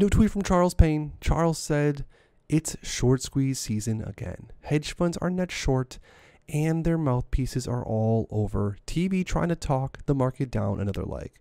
new tweet from Charles Payne. Charles said, It's short squeeze season again. Hedge funds are net short and their mouthpieces are all over TV trying to talk the market down another leg.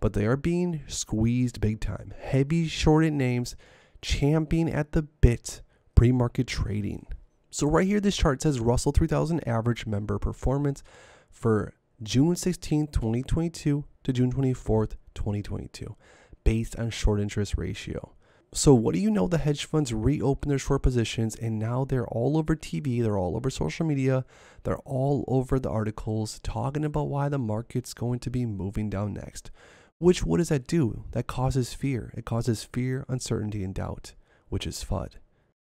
But they are being squeezed big time. Heavy shorted names champing at the bit pre market trading. So, right here, this chart says Russell 3000 average member performance for June 16, 2022 to June 24th, 2022, based on short interest ratio. So, what do you know? The hedge funds reopened their short positions and now they're all over TV, they're all over social media, they're all over the articles talking about why the market's going to be moving down next. Which, what does that do? That causes fear. It causes fear, uncertainty, and doubt, which is FUD.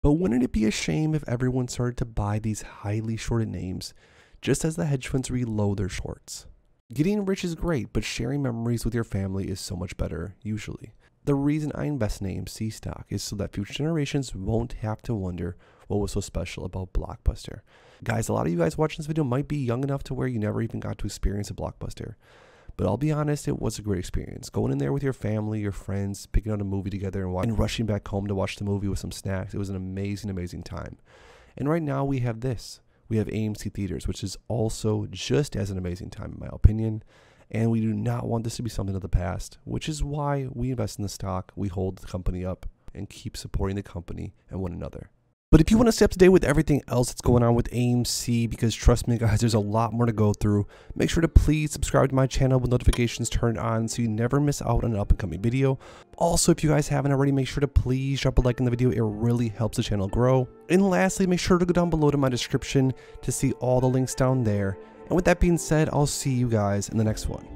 But wouldn't it be a shame if everyone started to buy these highly shorted names just as the hedge funds reload their shorts? Getting rich is great, but sharing memories with your family is so much better, usually. The reason I invest in AMC stock is so that future generations won't have to wonder what was so special about Blockbuster. Guys, a lot of you guys watching this video might be young enough to where you never even got to experience a Blockbuster. But I'll be honest, it was a great experience. Going in there with your family, your friends, picking out a movie together, and, and rushing back home to watch the movie with some snacks. It was an amazing, amazing time. And right now we have this. We have AMC Theaters, which is also just as an amazing time, in my opinion. And we do not want this to be something of the past, which is why we invest in the stock, we hold the company up, and keep supporting the company and one another. But if you want to stay up to date with everything else that's going on with AMC, because trust me, guys, there's a lot more to go through, make sure to please subscribe to my channel with notifications turned on so you never miss out on an up and coming video. Also, if you guys haven't already, make sure to please drop a like in the video. It really helps the channel grow. And lastly, make sure to go down below to my description to see all the links down there. And with that being said, I'll see you guys in the next one.